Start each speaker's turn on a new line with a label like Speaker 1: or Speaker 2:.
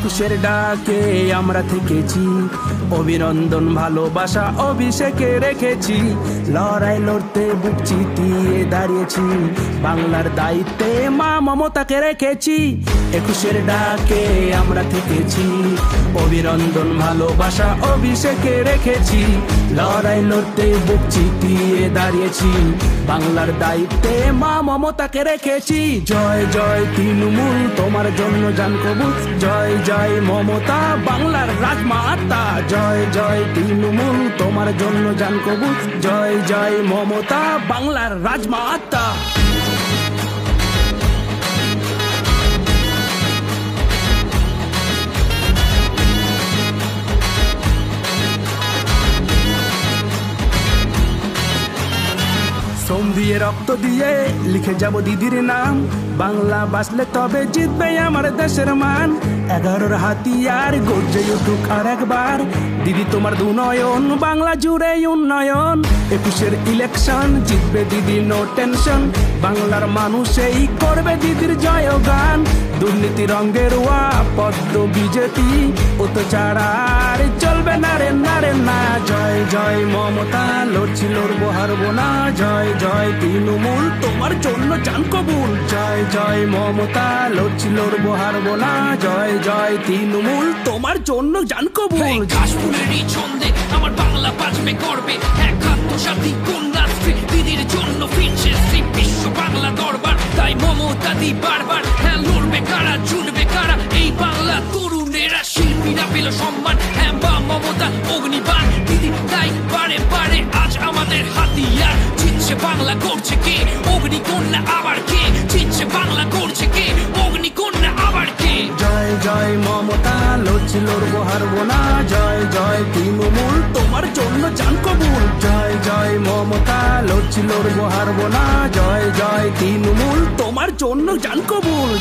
Speaker 1: একুশের ডাকে আমরা থেকেছি। অভিনন্দন, ভালোবাসা অভিষেকে রেখেছি। লড়াই, লড়তে বুক চিতিয়ে দাঁড়িয়েছি। বাংলার দায়িত্বে মা মমতাকে রেখেছি। একুশের ডাকে আমরা থেকেছি। অভিনন্দন, ভালোবাসা অভিষেকে রেখেছি। লড়াই লড়তে বুক চিতিয়ে দাঁড়িয়েছি। বাংলার দায়িত্বে মা মমতাকে রেখেছি। জয় জয় তৃণমূল, তোমার জন্য জান কবুল। জয় জয় মমতা, বাংলার রাজমাতা। জয় জয় তৃণমূল, তোমার জন্য জান কবুল। জয় জয় মমতা, বাংলার রাজমাতা। দিয়ে রক্ত দিয়ে লিখে যাব দিদির নাম। বাংলা বাসলে তবে জিতবে আমার দেশের মান। এগারোর হাতিয়ার গর্জে উঠুক আর একবার। দিদি তোমার দুনয়ন বাংলা জুড়ে উন্নয়ন। একুশের ইলেকশন জিতবে দিদি নো টেনশন বাংলার মানুষেই করবে দিদির জয়গান। দুর্নীতি রঙ্গের পদ্ম বিজেপি, ও তো চারার চলবে না রে না রে, না। জয় জয় মমতা, লড়ছি, লড়বো, হারবো না। জয় জয় তৃণমূল, তোমার জন্য জান কবুল। জয় জয় মমতা, লড়ছি, লড়বো, হারবো না। জয় জয় তৃণমূল, তোমার জন্য জান কবুল।
Speaker 2: কাশফুলেরই ছন্দে আমার বাংলা বাজবে করবে একাত্ম সাথী সম্মান হ্যাঁ বা মমতা, অগ্নিবাণ। দিদি, তাই বারে বারে আজ আমাদের হাতিয়ার। জিতছে বাংলা, করছে কে? অগ্নিকন্যা আবার কে? জিতছে বাংলা, করছে কে? অগ্নিকন্যা আবার কে?
Speaker 1: জয় জয়, মমতা লড়ছি লড়বো না। জয় জয়, তৃণমূল, তোমার জন্য জান কবুল। জয় জয়, মমতা লড়ছি লড়বো না। জয় জয়, তৃণমূল, তোমার জন্য জান কবুল।